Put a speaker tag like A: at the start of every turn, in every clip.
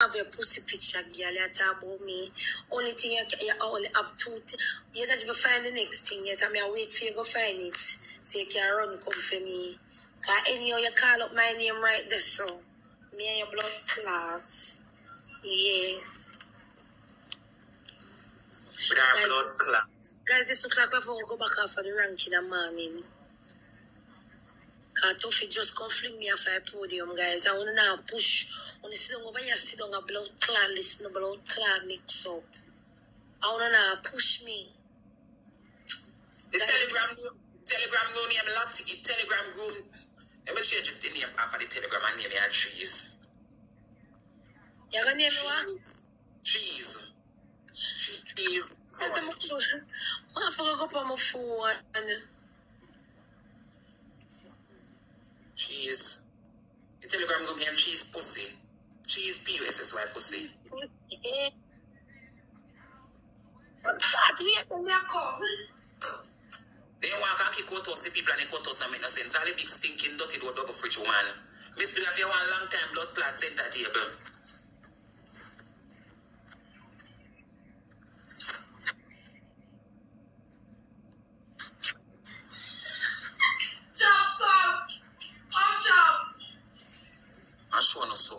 A: have your pussy picture, girl. You talk about me. Only thing you, you only have two. Th- you not even find the next thing yet. I mean, I wait for you to find it. So you can run come for me. Cause anyhow you call up my name right there, so. Me and your blood class. Yeah.
B: With our blood clot.
A: Guys, this look like before we go back off of the rank in the morning. Tuffy just come fling me off a podium, guys. I wanna now push. Wanna sit down over here, sit down a blood clot, listen to blood clot mix up. I wanna now push me.
B: The telegram group, telegram group name Lottie, telegram group. Let me change the name after the telegram and name it trees.
A: You gonna name me what?
B: Trees. Trees. Trees.
A: Tell them what to- I forgot go on my phone.
B: Cheese. The telegram group name Pussy. Cheese P-U-S-S-Y Pussy.
A: Eh. That way, then they come.
B: They want to kick out us, the people and they cut us and make no sense. All the big stinking dirty door double fridge woman. Miss Big, if you want long time blood clot center table.
A: Chop, stop. I'm chop.
B: I'm showing us something.
A: Blood clot. Why? I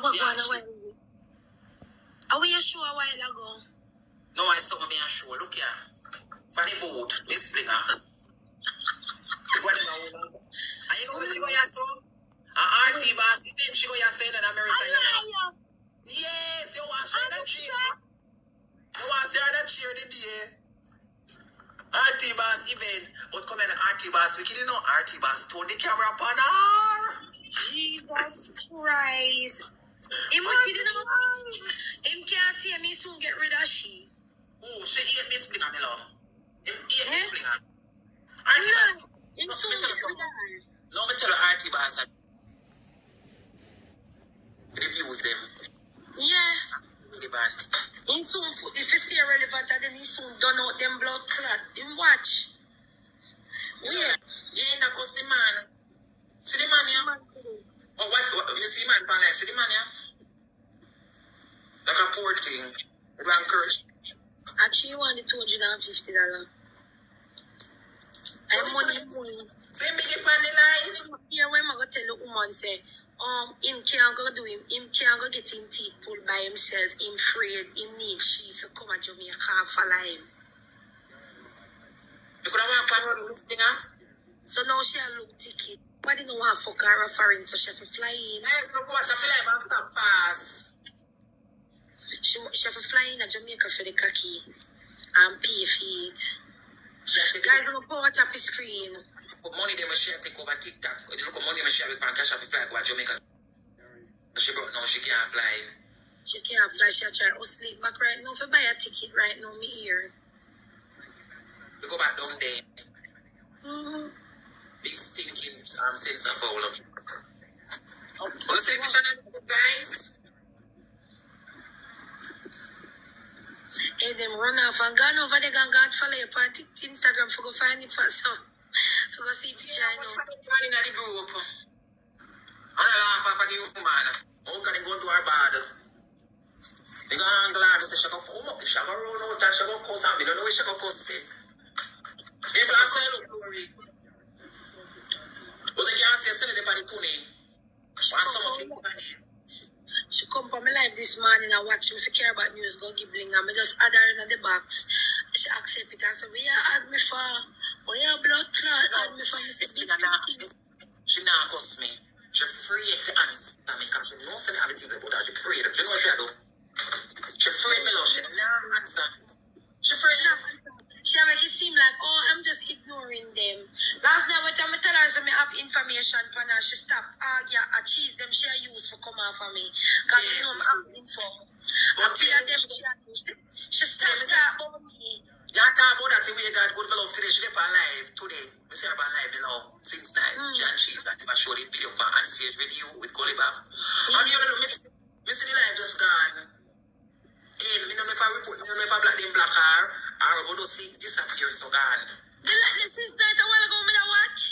A: want
B: Yeah,
A: one away. Are we sure a while ago?
B: No, I saw me a show. Look here. The boat, Miss Blinga. What am I over? And you know what she go here, so? A RT boss, then she go here, so in America, you? Yes, you want that cheer. To cheer the day. RT boss event. But come in RT boss week, you know RT boss turn the camera upon her.
A: Jesus Christ. Him what you know? Him can't tell me soon get rid of she.
B: Oh, she hate Miss Blinga, me love. Him hate
A: Eh?
B: Miss Blinga. RT
A: No, him soon
B: me
A: get rid of her.
B: No, me tell you RT boss. that Reviews them.
A: Yeah.
B: Band.
A: Him soon if it's still relevant, then he soon done out them blood clot. Him watch.
B: Yeah. Yeah, that was the man. See the man, yeah? Oh, what, what, you see man, pan, see the man, yeah? Like a poor thing. It was.
A: Actually, you want the two hundred and fifty dollar. I'm money money.
B: See big pan the life.
A: Here, when I go tell the woman say, um, him can't go do him, him can't go get him teeth pulled by himself. Him afraid, him need she if you come to Jamaica and follow him.
B: You could have walked pan with this thing.
A: So now she a look ticket. Nobody know want fuck her referring, so she have to fly in.
B: Yes, no watch a life and stop pass.
A: She she have to fly in to Jamaica for the cocky and pay for it.
B: To
A: Guys, I'm gonna put up the screen.
B: Money they must share take over TikTok. You look at money they must share with pan cash fly go to Jamaica. She brought no, she can't fly.
A: She can't fly, she try to sleep back right now. If I buy a ticket right now, me here.
B: We go back down there.
A: Mm-hmm.
B: Big stinking um, sense of all of.
A: Oh,
B: Well, see the channel, guys.
A: Hey, them run off and gone over there and God follow you on Instagram for go find it for some. For go see if you try now.
B: One in the group. And I laugh off the woman. How can go to her bad? They go and glad to say she go come up, she go run out and she go cuss and we don't know where she go cuss it. People are saying, look, glory. But they can't say, send it upon the pony.
A: She
B: And some of
A: come, she come for my live this morning and watch me if you care about news go gibbling and me just add her in the box. She accept it and say, where you add me for? Where you blood clot add me for? Me say,
B: It's
A: big
B: been a nah,
A: thing.
B: she not cuss me. She free to answer me because she knows me everything about her. She free. You know what she do? She free me now. She not answer. She free
A: She make it seem like, oh, I'm just ignoring them. Last night, when I tell her, so me have information for her, she stop, ah, yeah, I cheese them, she use for come off for me. Because you know, I'm. And
B: But
A: three of them, she, she, stop that about me.
B: You talk about that the way God good love today. She live on live today. We see her live you know since night.
A: Mm.
B: She and she's that never showed the video on stage with you with Gully Bam. And you know, miss, miss the live just gone. Hey, me know if I report, me know if I black them black her Or we do see it disappear so gone.
A: The, the since night a while ago me da watch.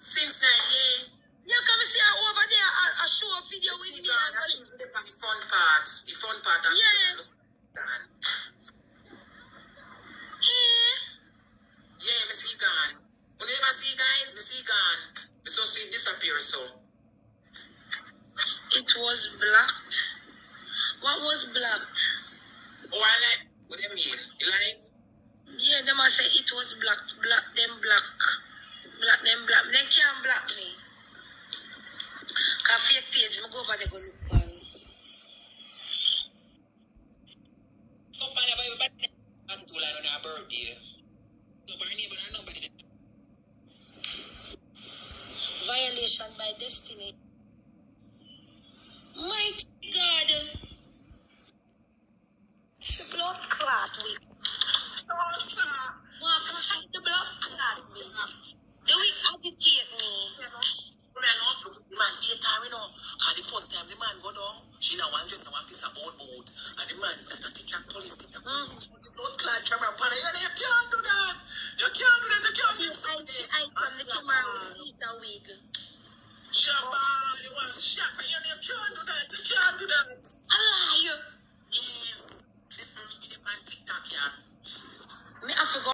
B: Since nine, yeah.
A: You come see her over there a, a show a video with
B: See
A: me
B: gone,
A: and
B: that
A: so-
B: should be on the front part. The front part of
A: Yeah.
B: the gone.
A: Eh.
B: Yeah, me see gone. You never see guys, me see gone. Me so see it disappear so.
A: It was blocked. What was blocked?
B: Oh, I like, what do you mean? Like?
A: Yeah, them a say it was blocked. Block them block. Block them block. They can't block me. Cause fake page, me go over there go look.
B: Come on, everybody. Not too long on our birthday. Nobody, but nobody. there.
A: Violation by destiny.
B: time the man go down, she now want just one piece of old boat. And the man, that a TikTok police, TikTok police, mm. the blood clad camera pan. You, know, you can't do that. You can't do that. You can't
A: live
B: someday.
A: I, I, the wig. She a
B: bad, you want shop, you, know, you can't do that. You can't do that. I lie. Yes. the man TikTok, yeah. Me, I forgot.